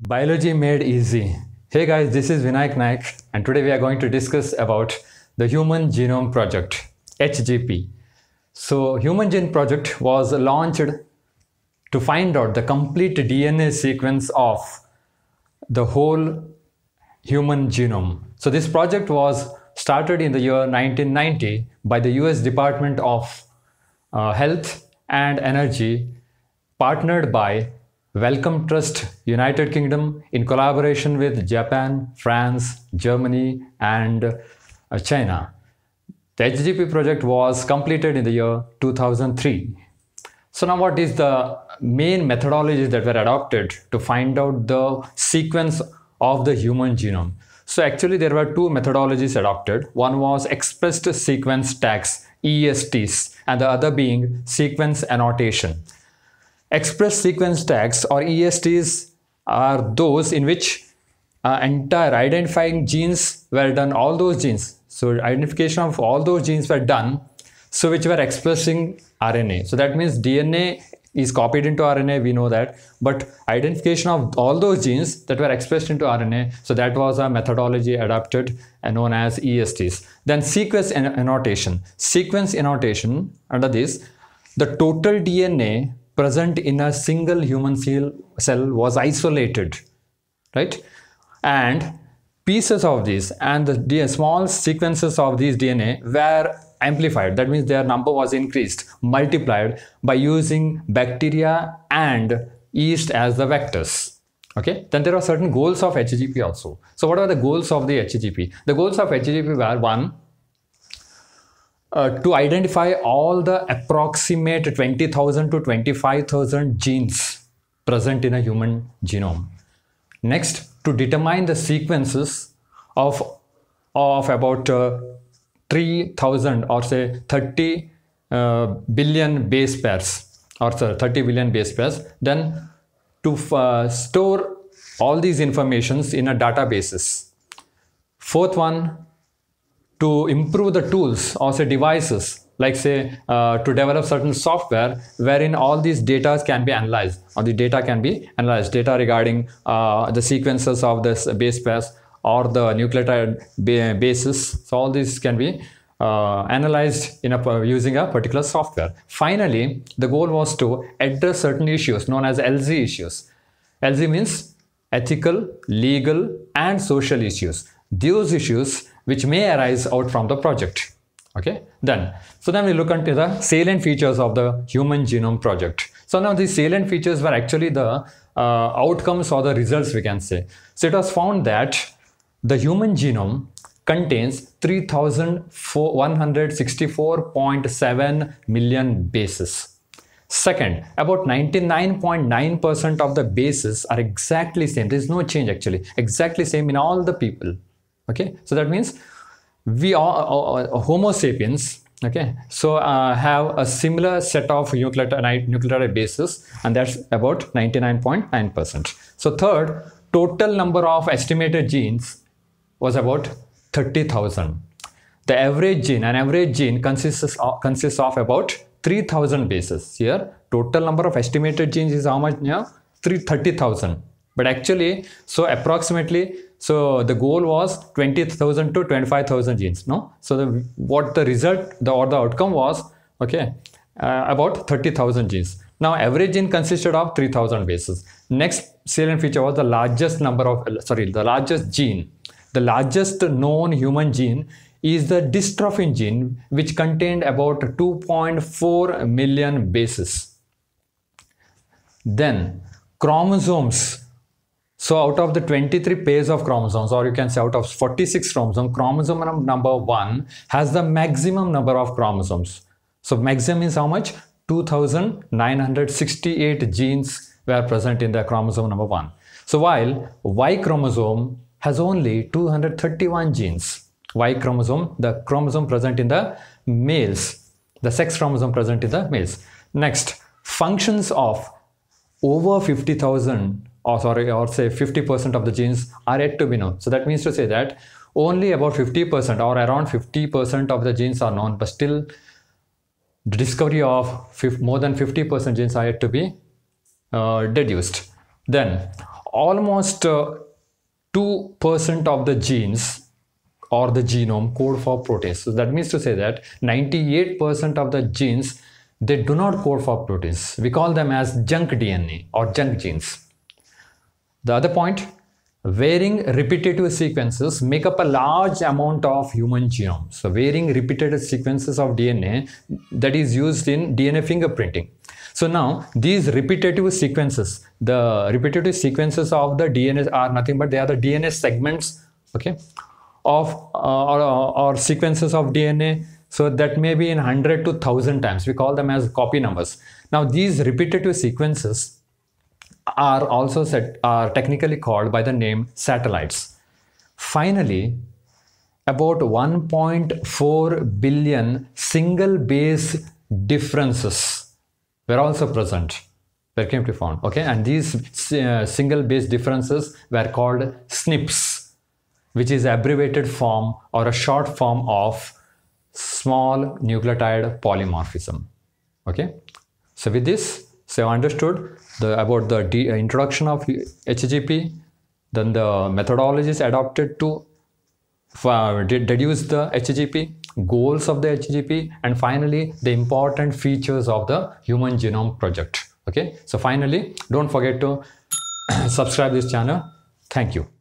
Biology made easy. Hey guys, this is Vinayak Nayak and today we are going to discuss about the Human Genome Project, HGP. So Human Gene Project was launched to find out the complete DNA sequence of the whole human genome. So this project was started in the year 1990 by the US Department of uh, Health and Energy partnered by Wellcome Trust United Kingdom in collaboration with Japan, France, Germany and uh, China. The HGP project was completed in the year 2003. So now what is the main methodologies that were adopted to find out the sequence of the human genome? So actually there were two methodologies adopted. One was expressed sequence tags, ESTs, and the other being sequence annotation. Expressed sequence tags or ESTs are those in which uh, entire identifying genes were done, all those genes. So identification of all those genes were done, so which were expressing RNA. So that means DNA is copied into RNA, we know that, but identification of all those genes that were expressed into RNA, so that was a methodology adopted and known as ESTs. Then sequence annotation. Sequence annotation, under this, the total DNA present in a single human cell was isolated, right? And pieces of these and the small sequences of these DNA were amplified. That means their number was increased, multiplied by using bacteria and yeast as the vectors. Okay, then there are certain goals of HGP also. So what are the goals of the HGP? The goals of HGP were one, uh, to identify all the approximate 20,000 to 25,000 genes present in a human genome. Next, to determine the sequences of, of about uh, 3000 or say 30 uh, billion base pairs or sorry, 30 billion base pairs, then to uh, store all these informations in a databases. Fourth one, to improve the tools or say devices like say uh, to develop certain software wherein all these data can be analyzed. Or the data can be analyzed. Data regarding uh, the sequences of this base pairs or the nucleotide bases. So all these can be uh, analyzed in a, using a particular software. Finally the goal was to address certain issues known as ELSI issues. ELSI means ethical legal and social issues. Those issues which may arise out from the project. Okay, then, so then we look into the salient features of the Human Genome Project. So now these salient features were actually the uh, outcomes or the results we can say. So it was found that the human genome contains 3164.7 million bases. Second, about 99.9% of the bases are exactly same. There is no change actually. Exactly same in all the people okay so that means we are uh, uh, homo sapiens okay? So uh, have a similar set of nucleotide nucleotide bases and that's about 99.9 percent. So third total number of estimated genes was about 30000 the average gene an average gene consists of, consists of about 3000 bases here. Total number of estimated genes is how much now 330,000 but actually so approximately so the goal was 20,000 to 25,000 genes, no? So the, what the result the, or the outcome was, okay, uh, about 30,000 genes. Now average gene consisted of 3000 bases. Next salient feature was the largest number of, sorry, the largest gene. The largest known human gene is the dystrophin gene which contained about 2.4 million bases. Then chromosomes so out of the 23 pairs of chromosomes, or you can say out of 46 chromosomes, chromosome number 1 has the maximum number of chromosomes. So maximum is how much? 2968 genes were present in the chromosome number 1. So while Y chromosome has only 231 genes. Y chromosome, the chromosome present in the males, the sex chromosome present in the males. Next, functions of over 50,000 or sorry, or say 50% of the genes are yet to be known. So that means to say that only about 50% or around 50% of the genes are known, but still the discovery of more than 50% genes are yet to be uh, deduced. Then almost 2% uh, of the genes or the genome code for proteins. So that means to say that 98% of the genes they do not code for proteins. We call them as junk DNA or junk genes. The other point, varying repetitive sequences make up a large amount of human genome. So varying repetitive sequences of DNA that is used in DNA fingerprinting. So now these repetitive sequences, the repetitive sequences of the DNA are nothing but they are the DNA segments, okay, of uh, or, or sequences of DNA so that may be in 100 to 1000 times. We call them as copy numbers. Now these repetitive sequences are also set, are technically called by the name satellites. Finally, about 1.4 billion single base differences were also present were came to found okay and these uh, single base differences were called SNPs which is abbreviated form or a short form of small nucleotide polymorphism okay so with this so I understood. The about the de- introduction of HGP then the methodologies adopted to uh, deduce the HGP goals of the HGP and finally the important features of the human genome project. Okay? So finally don't forget to subscribe this channel. Thank you